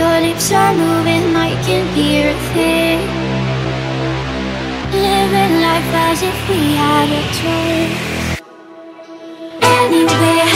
Your lips are moving, I can hear a thing Living life as if we had a choice Anywhere.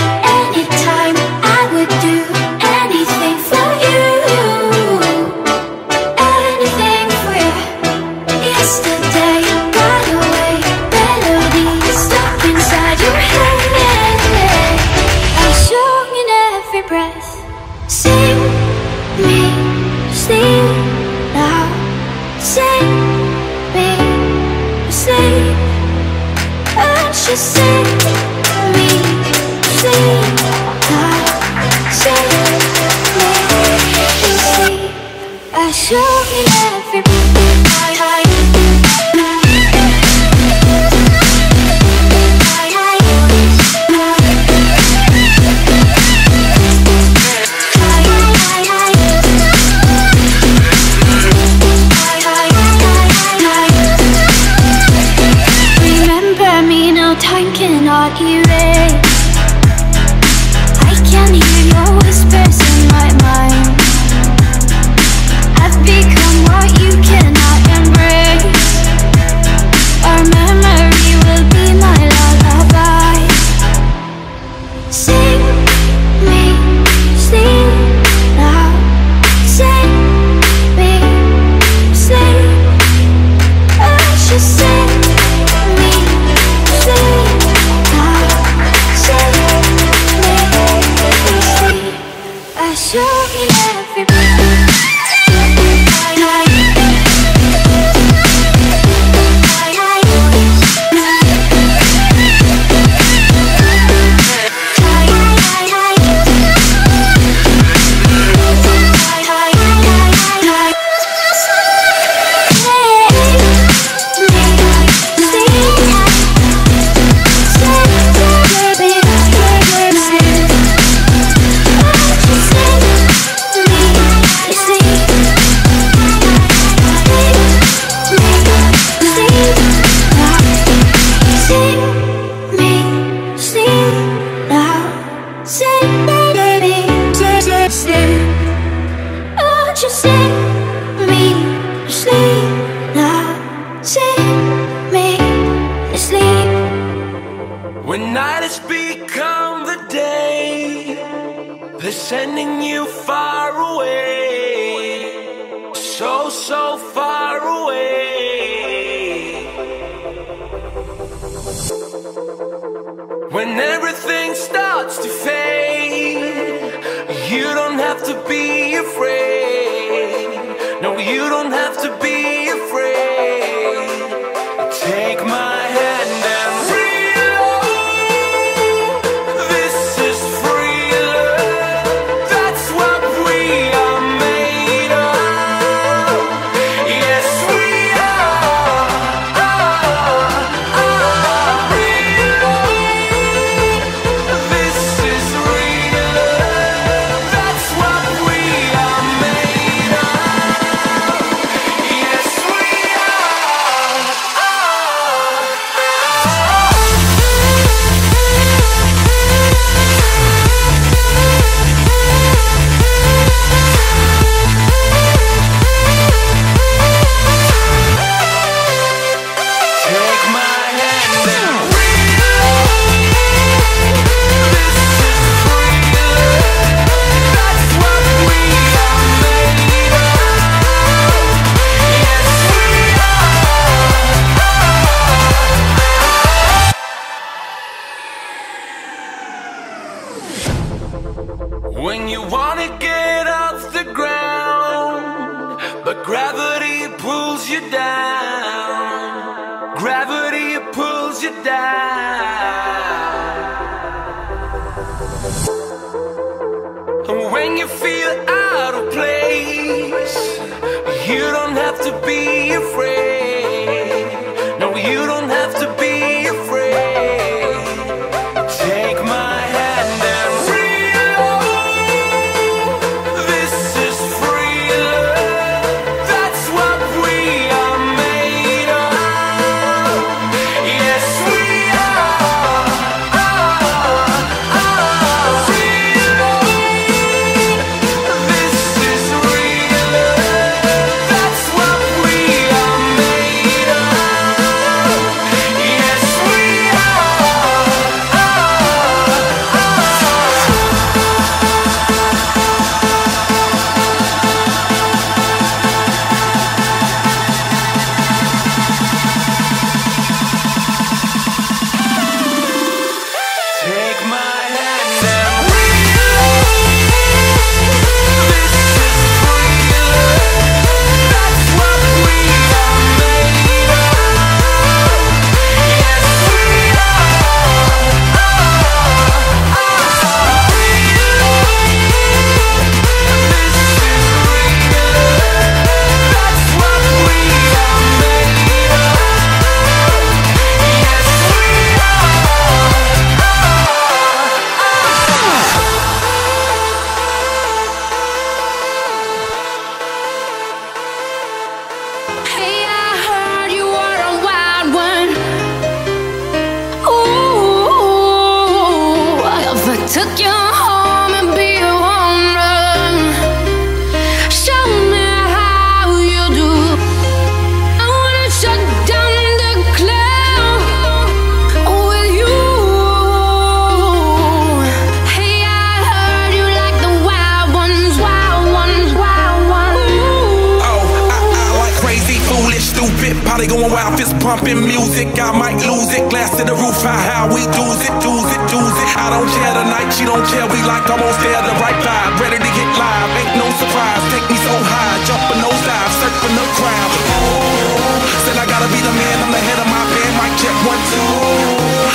Pumping music. I might lose it. Glass to the roof, how, how we do it, do it, do it. I don't care tonight, she don't care. We like almost there, the right vibe. Ready to get live, ain't no surprise. Take me so high, jumping those dives, surfing the crowd. Oh, said I gotta be the man, I'm the head of my band. Mic check one, two.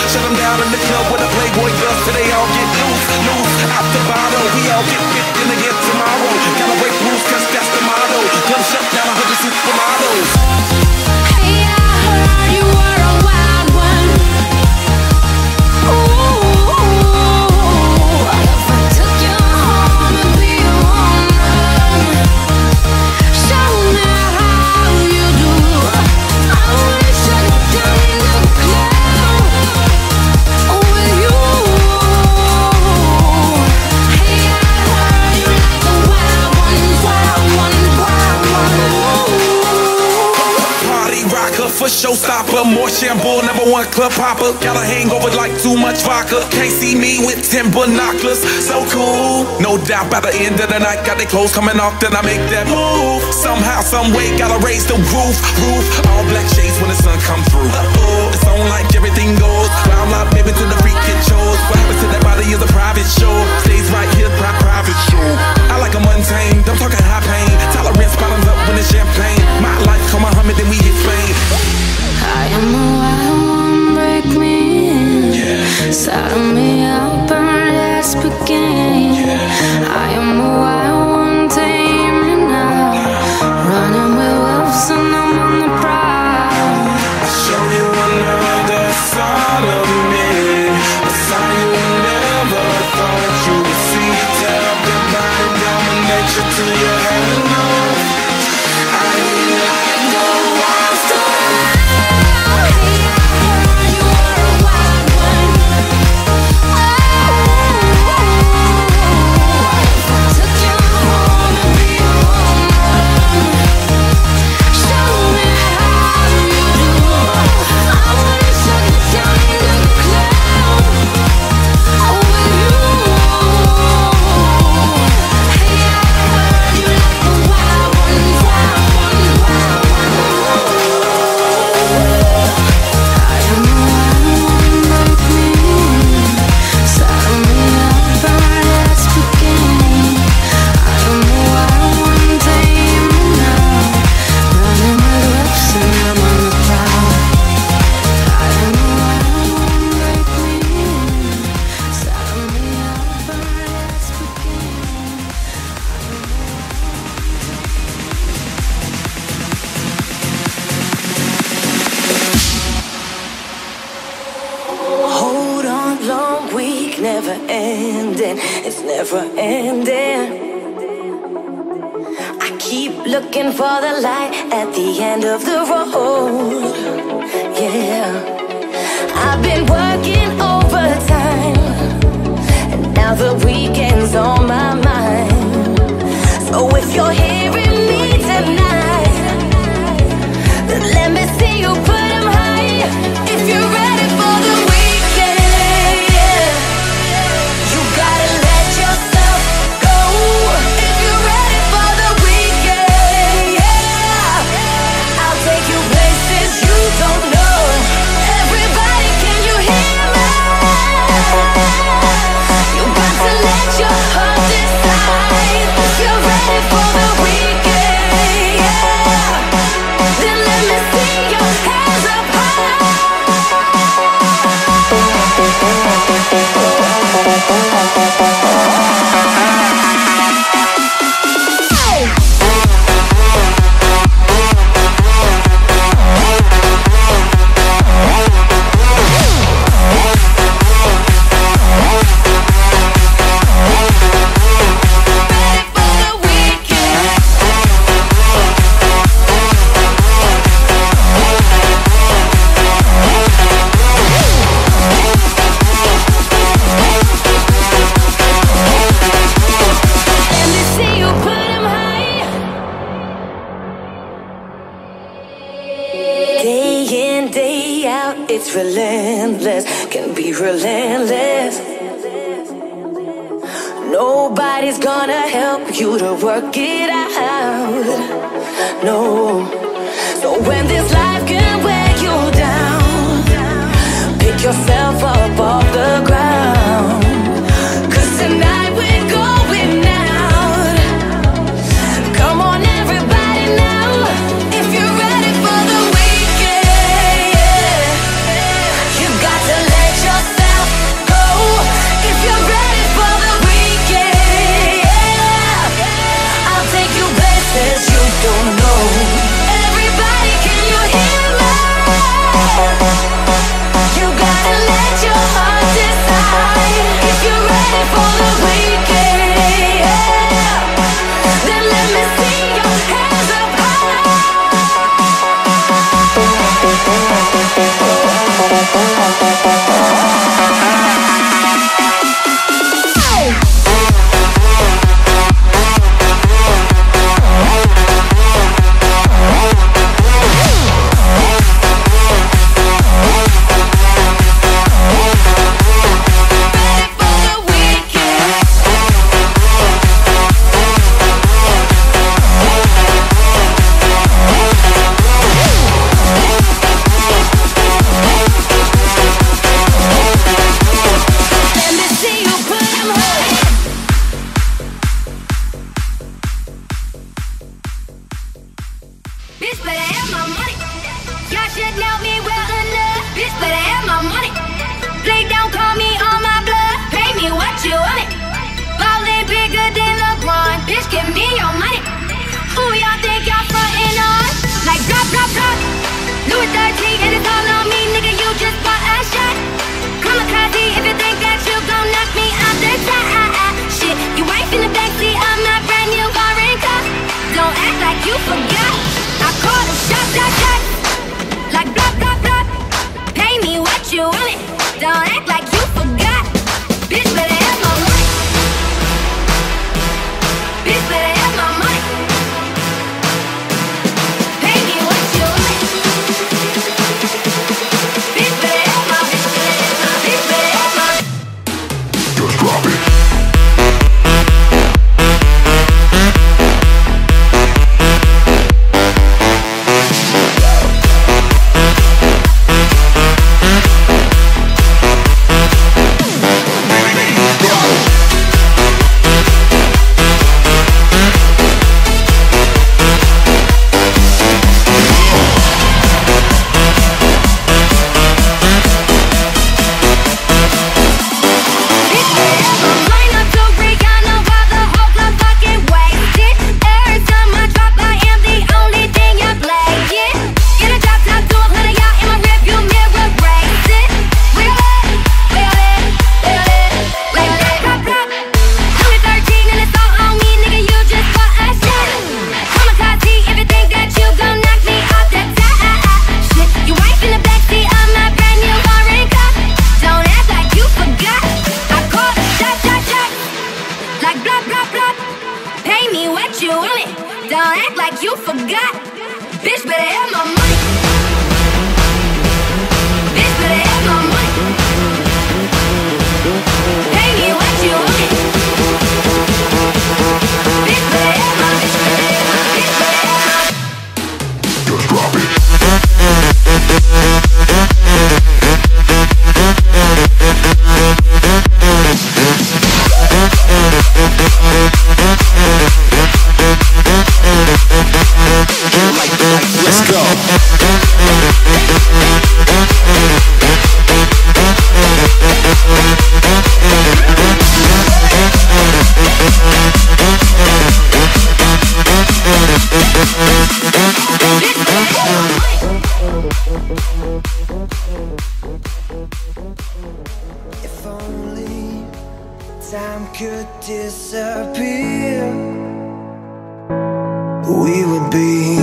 Shut them down in the club with the Playboy girls, so they all get loose, loose. Out the bottle, we all get fit in again tomorrow. Gotta break rules, cause that's the motto. Club shut down, a hundred supermodels. For showstopper. More shampoo, number one club popper. Got a hangover like too much vodka. Can't see me with 10 binoculars. So cool. No doubt by the end of the night, got their clothes coming off, then I make that move. Somehow, some way, gotta raise the roof, roof. All black shades when the sun come through. Uh-oh, it's on like everything goes. Wild out, baby, to the freak it shows. What happens to that body is a private show. Stays right here, pri- private show. I like a mundane, I'm talking high pain. We would be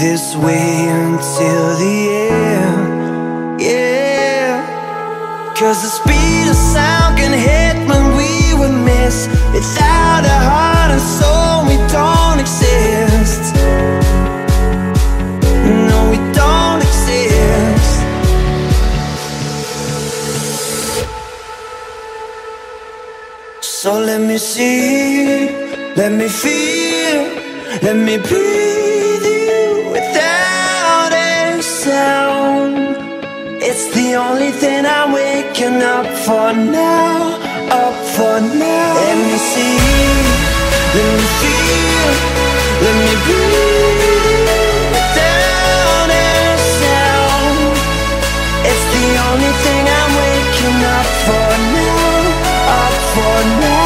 this way until the end, yeah. Cause the speed of sound can hit when we would miss. Without a heart and soul we don't exist. No, we don't exist. So let me see, let me feel. Let me breathe you without a sound. It's the only thing I'm waking up for now Up for now. Let me see, let me feel, let me breathe without a sound. It's the only thing I'm waking up for now Up for now.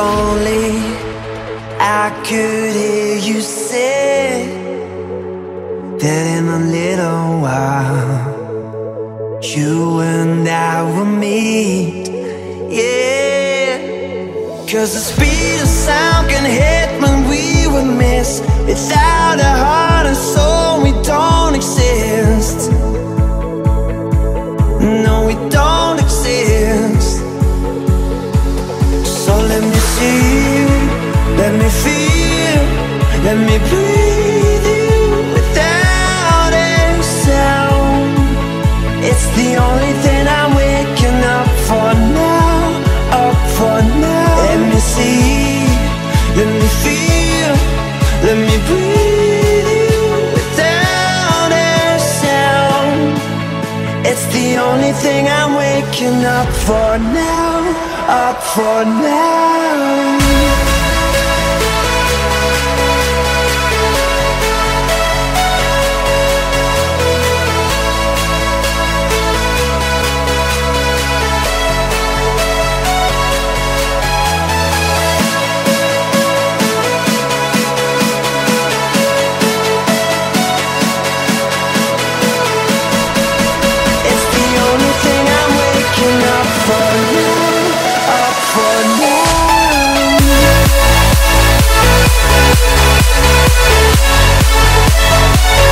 only I could hear you say that in a little while you and I will meet. Yeah, cause the speed of sound can hit when we would miss. Without a heart and soul, we don't exist. No, we don't let me feel, let me breathe you without a sound. It's the only thing I'm waking up for now, up for now. Let me see, let me feel, let me breathe you without a sound. It's the only thing I'm waking up for now, up for now.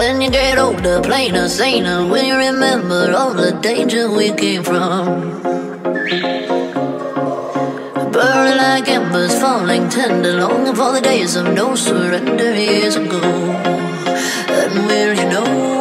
When you get older, plainer, saner, when you remember all the danger we came from. Burning like embers, falling tender, longing for the days of no surrender years ago. And will you know?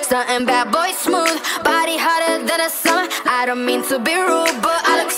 Something bad boy smooth, body hotter than a summer. I don't mean to be rude, but I look